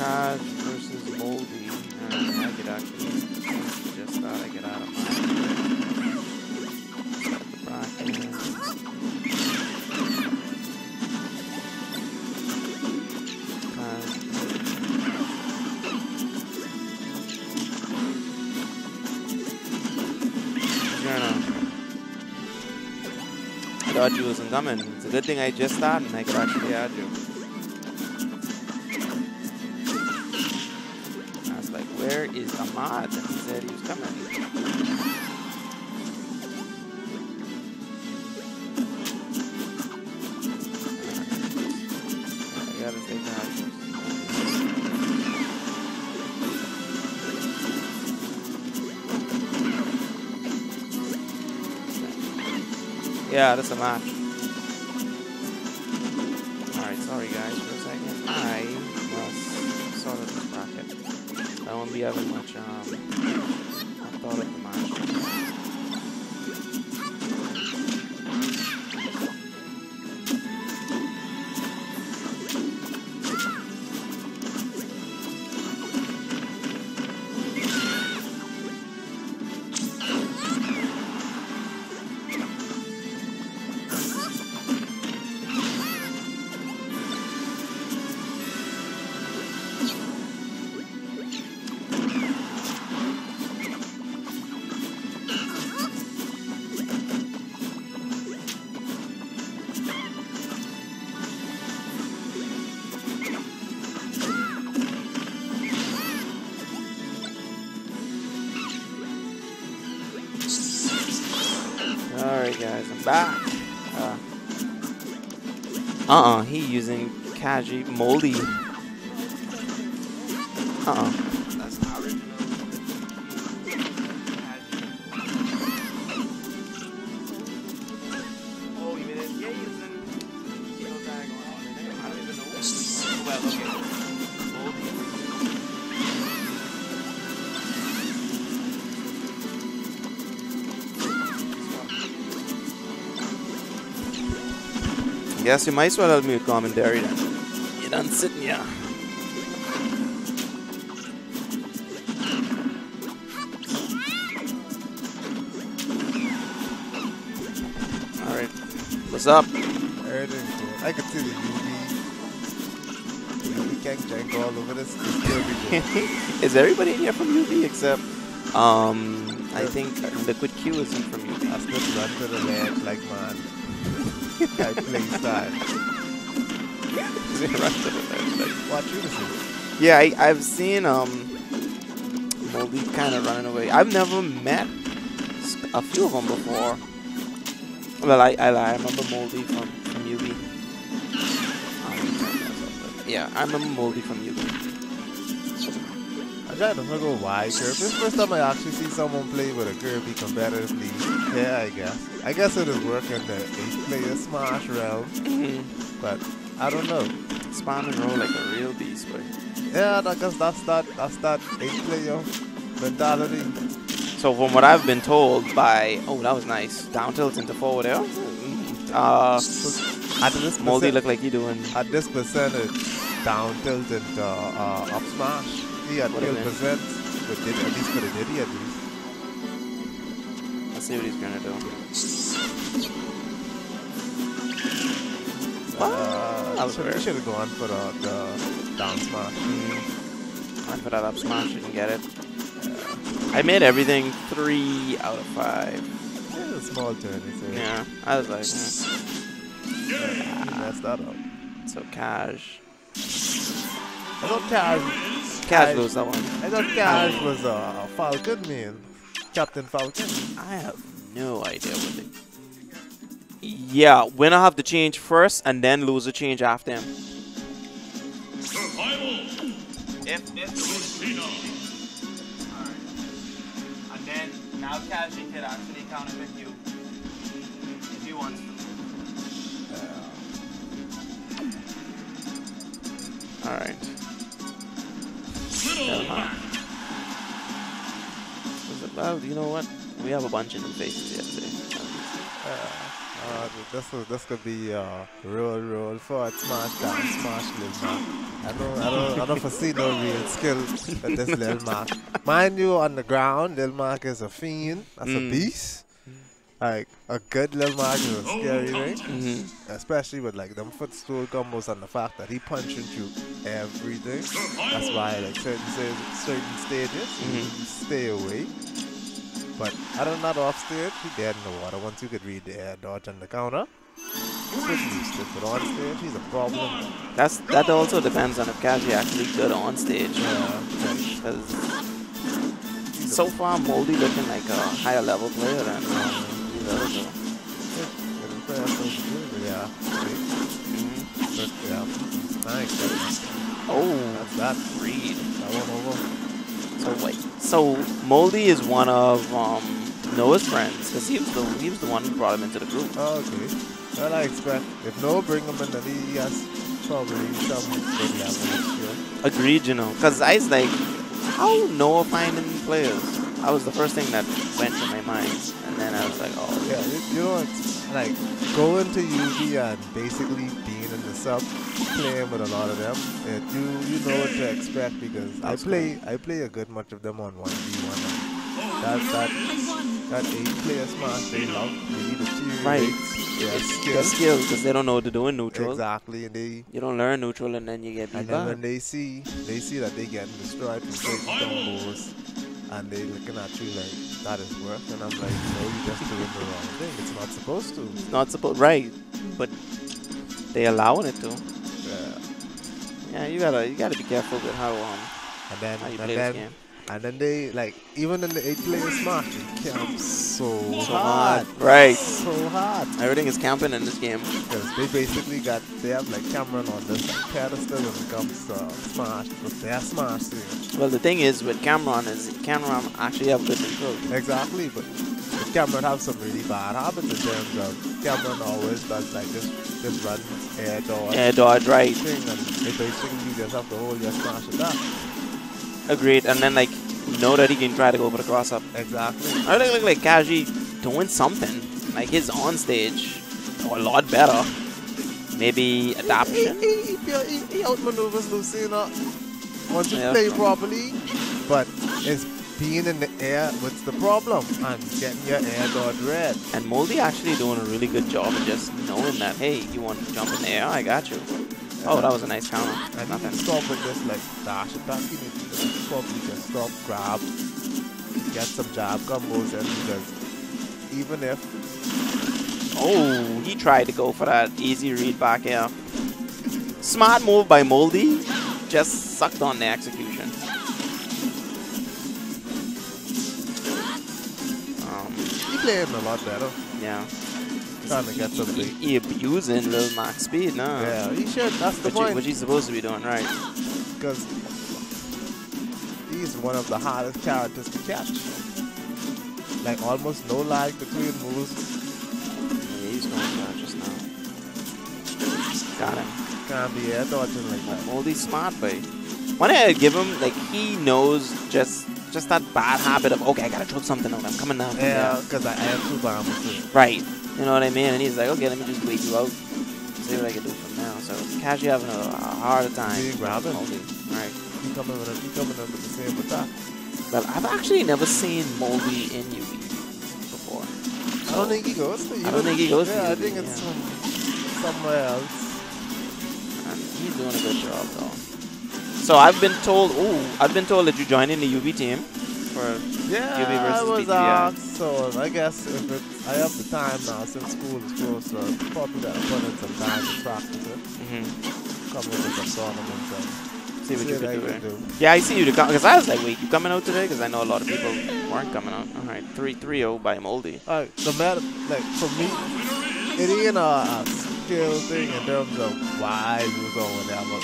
Khaje versus Moldy. Uh, I could actually just thought I get out of mine. Gonna- I thought you wasn't coming. It's a good thing I just started and I could actually add you. Like, where is Ahmad? And he said he was coming. Yeah, that's a match. Alright, sorry guys for a second. I must sort of bracket. I won't be having much um thought of the match. Alright guys, I'm back. Uh uh, he using Khaje Moldy. Uh Guess you might as well help me with commentary then. You done sitting here. Alright. What's up? Everything's. I can see the UV. The UV gang jank all over this. It's still be good. Is everybody in here from UV except um I think Liquid Q isn't from UV. I just run to the ledge like man. I play style. Watch. Yeah, I, I've seen um Moldy kind of running away. I've never met a few of them before. Well, I I, I remember Moldy from from. Um, yeah, I remember Moldy from UV. I tried to figure out why Kirby. This is the first time I actually see someone play with a Kirby competitively. Yeah, I guess. I guess it is working the eight player smash realm, but I don't know. Spawn and roll like a real beast, boy. Yeah, I guess that's that that's that eight player mentality. So from what I've been told by oh that was nice down tilt into forward air. Uh, At this Moldy look like you doing at this percentage, down tilt uh, uh, up smash. He had What do you kill mean? percent, but did at least for the Diddy at least. Let's see what he's gonna do. Uh, that was should, weird. should have gone for the, the down smash. I put that up smash, can get it. I made everything three out of five. Yeah, a small turn. Yeah, I was like, hmm. He messed that up. so cash. I Cash, Cash lose that one. I thought Cash was a Falcon man. Captain Falcon. I have no idea what they. Yeah, winner have to change first and then lose loser change after him. Survival. If, if Alright. And then now Khaje can actually counter with you. If he wants to. Uh, Alright. Well, you know what? We have a bunch of new faces yesterday. Uh, Uh, this, could- this could be uh, roll, roll, forward, smash, down, smash, Lil man. I don't, I don't, I don't foresee no real skill at this Lil Mac. Mind you, on the ground, Lil Mac is a fiend. That's a Mm. beast. Like a good Lil Mac is scary thing, Mm-hmm. especially with like them footstool combos and the fact that he punching through everything. That's why like certain certain, certain stages you Mhm. stay away. But other than that off stage, he dead in the water. Once you could read the air dodge and the counter, pretty used to. But on stage, he's a problem. That's that also depends on if Khaje actually good on stage. Yeah, Because so far Moldy looking like a higher level player than um, these others. though. Little player, so good, Yeah, see? But yeah, nice. Oh, that. Reed. That one over. So wait. So Moldy is one of um, Noah's friends because he was the he was the one who brought him into the group. Oh, okay. Well, I expect if Noah bring him in, then he has probably some good level of. Agreed, you know. Because I was like, how Noah finding players? That was the first thing that went to my mind, then I was like, oh Yeah, you, you know, it's like going to UV and basically being in the sub, playing with a lot of them. It, you you know what to expect because That's I play I play a good much of them on one v one. That that that eight player smash they love. They need a cheer. Right. Yeah, It's skill. the skill because they don't know what to do in neutral. Exactly, and they You don't learn neutral and then you get beat And then when they see they see that they getting destroyed from certain combos and they looking at you like that is work and I'm like, no, you just doing the wrong thing. It's not supposed to. it's Not supposed right, but they allowing it to. Yeah. Yeah, you gotta you gotta be careful with how um And then how you and play then this game. And then they like even in the eight player smash they camp so, So hard. hard. Right. So hard. Everything is camping in this game. Because they basically got they have like Cameron on this like, pedestal when it comes to uh, smash. But they're smash too. Well, the thing is with Cameron is Cameron actually have good control. Exactly, but but Cameron have some really bad habits in terms of Cameron always does like this this run air dodge Air dodge, right? thing and they basically you just have to hold your smash it up. Agreed. And then like know that he can try to go for the cross up. Exactly. I really look like Khaje doing something. Like his on stage, a lot better. Maybe adaptation. he, he, he, he, he outmaneuvers Lucina once you Yeah. play properly, but it's being in the air what's the problem and getting your air dodge read. And Moldy actually doing a really good job of just knowing that, hey, you want to jump in the air? I got you. Oh, that was a nice counter. And Nothing. stop with this like dash attack. You need to just probably just stop, grab, get some jab combos in because even if Oh, he tried to go for that easy read back here. Smart move by Moldy. Just sucked on the execution. Um, he playing a lot better, yeah. Trying to get some He, he abusing Lil Max speed, no? Yeah, he should. That's the Which, point. which he's supposed to be doing, right? Because he's one of the hardest characters to catch. Like almost no lag between moves. Yeah, he's going it just now. Got him. Can't be air dodging like that. Moldy smart, boy. When I give him, like, he knows just just that bad habit of, okay, I gotta throw something out. I'm coming down. Yeah, because I have two bombs. Right. You know what I mean? And he's like, okay, let me just wait you out. See what I can do from now. So Khaje having a, a harder time. See, grabbing. Moldy. Right. He coming with a, he coming in with the same attack. Well, I've actually never seen Moldy in UV before. I don't think he goes to I don't think he goes to Yeah, I think it's yeah. some, somewhere else. And he's doing a good job, though. So I've been told, oh, I've been told that you joined in the UV team for Yeah, UV versus I was asked, so I guess if it's, I have the time now since school is closed, so probably gotta put in some time to practice it. mhm, Come in with some tournaments and see what you what can do. there. do. Yeah, I see you to come because I was like, wait, you coming out today? Because I know a lot of people weren't coming out. All right, three three zero by Moldy. Alright, no matter, like, for me, it ain't a, skill thing in terms of why you go whatever.